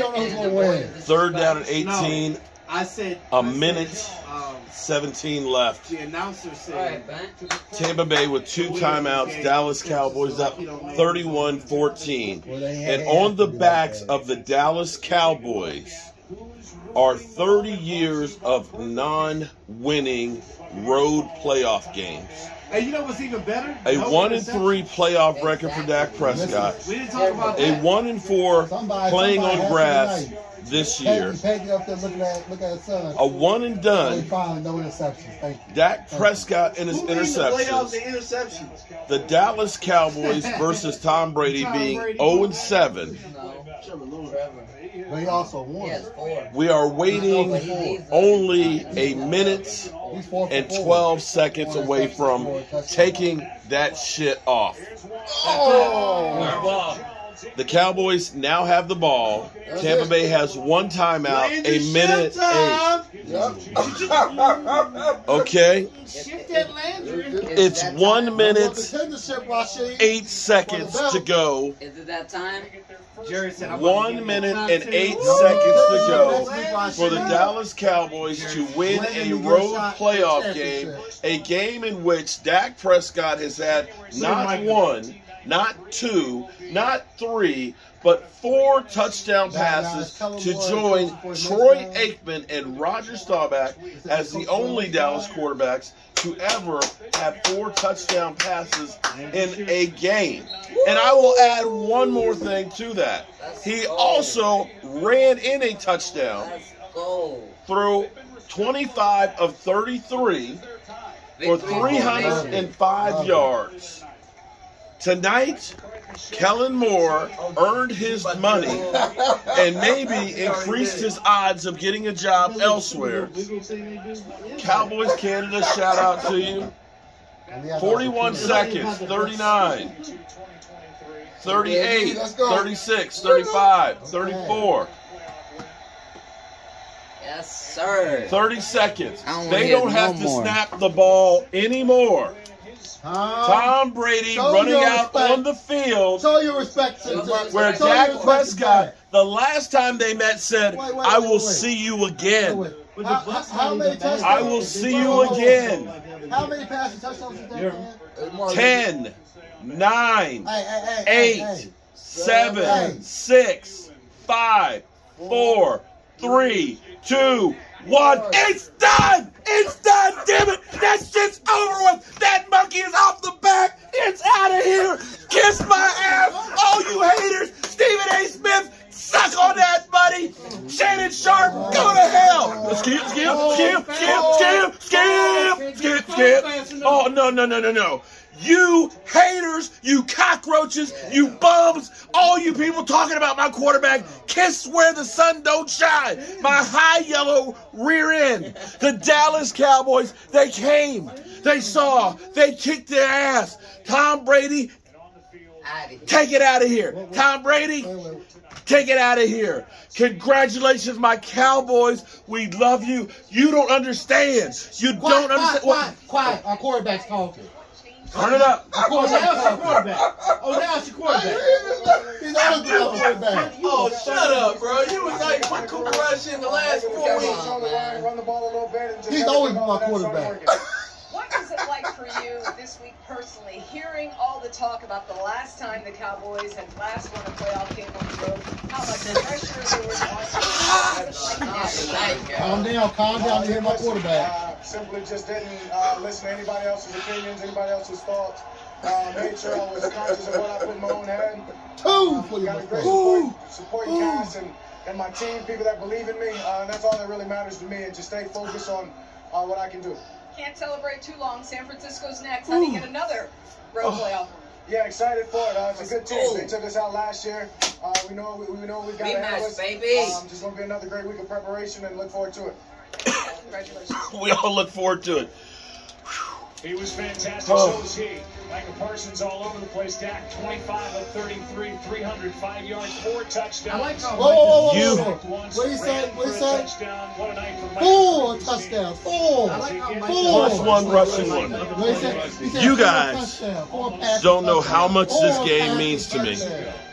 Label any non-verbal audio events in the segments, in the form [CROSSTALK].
don't know who's gonna win. Third down at 18. I said A I said, minute. Um, 17 left. the announcer said. right, Ben. Tampa Bay with two timeouts. Dallas Cowboys up 31 14. Well, And on the to be like backs of the Dallas Cowboys are 30 years of non winning road playoff games. Hey, you know what's even better? A No 1 and interception. 3 playoff record for Dak Prescott. We didn't talk about A 1 and 4 Somebody- playing on grass. This year. Peggy, Peggy up there looking at look at his son. A 1 and They done. finally no interceptions. Thank you. Dak Prescott and his Who leads the playoffs interceptions. The Dallas Cowboys [LAUGHS] versus Tom Brady Tom being Brady. 0 and 7. No, Trevor But he also won. He has four. We are waiting only a minute He's four for and 12 seconds away from taking that shit off. Oh! The Cowboys now have the ball. Tampa Bay has one timeout, a minute eight. Okay, Shift that it's one minute, eight seconds to go. Is it that time? Jerry said, I'm about to One minute and eight to- seconds to go for the Dallas Cowboys to win a road playoff game, a game in which Dak Prescott has had not one, not two, not three, but four touchdown passes to join Troy Aikman and Roger Staubach as the only Dallas quarterbacks to ever have four touchdown passes in a game. And I will add one more thing to that. He also ran in a touchdown Let's through 25 of 33 for 305 yards. Tonight, Kellen Moore earned his money and maybe increased his odds of getting a job elsewhere. Cowboys Canada, shout out to you. 41 seconds, 39, 38, 36, 35, 34. Yes, sir. 30 seconds. They don't have to snap the ball anymore. Huh? Tom Brady running out respect. on the field Show your respect to where show your Dak Prescott, the last time they met, said, Wait, wait, I will wait. see you again. How, how, how many touchdowns? I will see you Hold on, hold on. again. How many passing touchdowns did Dak have? 10, 9, Hey, hey, hey, hey, hey. 8, 7, 6, 5, 4, 3, 2, 1. It's done! It's done, damn it! That shit's over with! That monkey is off the back! It's out of here! Kiss my ass! All you haters! Stephen A. Smith, suck on that, buddy! Shannon Sharpe, go to hell! Skip, skip, no, no, no, no. You haters, you cockroaches, you bums, all you people talking about my quarterback, kiss where the sun don't shine. My high yellow rear end. The Dallas Cowboys, they came, they saw, they kicked their ass. Tom Brady. Take it out of here. Tom Brady, Wait, wait. Take it out of here. Congratulations, my Cowboys. We love you. You don't understand. You Quiet, don't understand. quiet, quiet. Our quarterback's talking. Turn it up. Our Oh, now quarterback's it's your quarterback. Oh, now it's your quarterback. He's always our quarterback. Oh, shut up, bro. You was like put Cooper Rush in the last four weeks. on, man. Run the ball a little bit and just He's always know my quarterback. This week personally, hearing all the talk about the last time the Cowboys had last won a playoff game on the road, how much pressure there was on you? Thank you. Calm down, calm down. You hear my quarterback. Uh, simply just didn't uh, listen to anybody else's opinions, anybody else's thoughts. Uh, made sure I was conscious of what I put in my own head. Two for you, Got a great Ooh. support, supporting cast and, and my team, people that believe in me. Uh, and that's all that really matters to me, and just stay focused on uh, what I can do. Can't celebrate too long. San Francisco's next. How do you get another road playoff? Yeah, excited for it. Uh, it's a good team. They took us out last year. Uh, we know we, we know we got ahead of Rematch, baby. Um, just gonna be another great week of preparation, and look forward to it. [COUGHS] Congratulations. [LAUGHS] We all look forward to it. He was fantastic. Oh. So was he. Michael Parsons all over the place. Dak 25 of 33, 305 yards, four touchdowns. I like how Whoa, whoa, whoa, You- whoa, whoa. What do you say? What do you say? touchdown. What a night for Michael Four touchdowns. Four. I like how Mike- Four. Plus one rushing one. What he said? He You guys touchdowns, four passing Don't know how much this game means to me.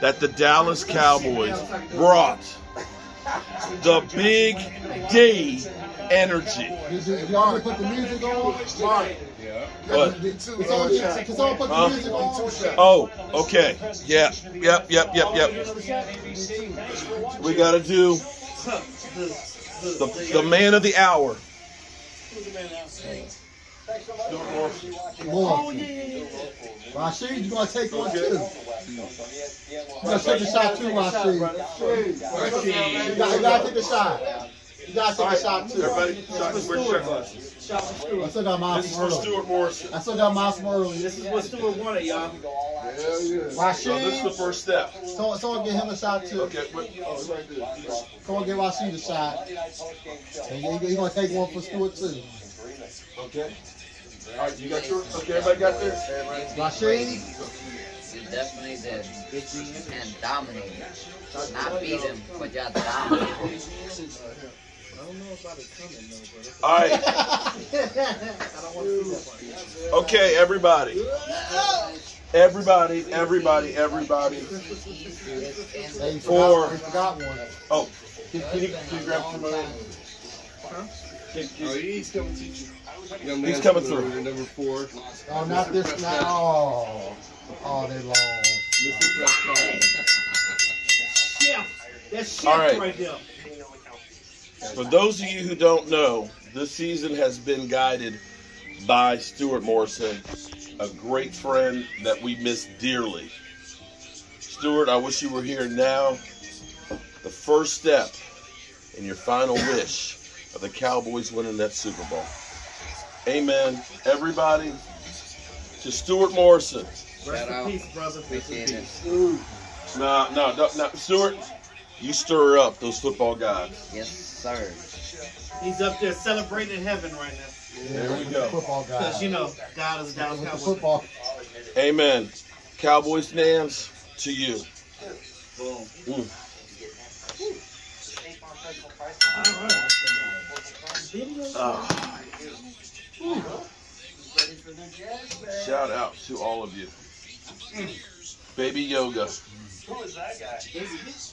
That the Dallas Cowboys brought [LAUGHS] the Big D energy. Did you- did y'all put the music on? What? Can someone, put the Huh? music on? Oh, okay. Yeah, yep, yep, yep, yep. We got to do the, the man of the hour. More. Rashid, you gonna take one too? You gonna take a shot too, Rashid? You gotta, you gotta take a shot. You gotta take a shot too. Everybody, shot, where's check glasses? I still got mine This is for early. Stuart Morrison. I still got mine from. This is what Stewart wanted, y'all. So this is Rashid, the first step. someone, someone get him a shot too. Okay, what, oh, Someone get Rashid a shot. And he, he gonna take one for Stewart too. okay. All right, you got yours? Okay, everybody got theirs? Rashid, You definitely did. And dominated. Not beat him, but y'all dominated. All right. Okay, everybody. Everybody, everybody, everybody. hey, you Four. forgot, you forgot one. Oh, can, can, you, can you grab some of those? Can- can- Oh, he's coming to you. Young He's coming coming through. Number four. Oh, not this now. Oh, oh, they long. Mr. Prescott. Chef. That's chef All right. right there. For those of you who don't know, this season has been guided by Stuart Morrison, a great friend that we miss dearly. Stuart, I wish you were here now. The first step in your final wish of the Cowboys winning that Super Bowl. Amen. Everybody, to Stuart Morrison. Rest in peace, brother. Rest in Appreciate peace. No, no, no, no. Stuart, you stir up those football guys. Yes, sir. He's up there celebrating heaven right now. There we go. Football guy. Because, you know, God is Dallas With the Cowboys. football. Amen. Cowboys fans, to you. Boom. Mm. Ah. Shout out to all of you. Baby Yoda. Who is that guy? Baby Yoda.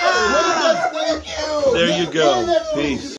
Nah, nah. There you go. Peace.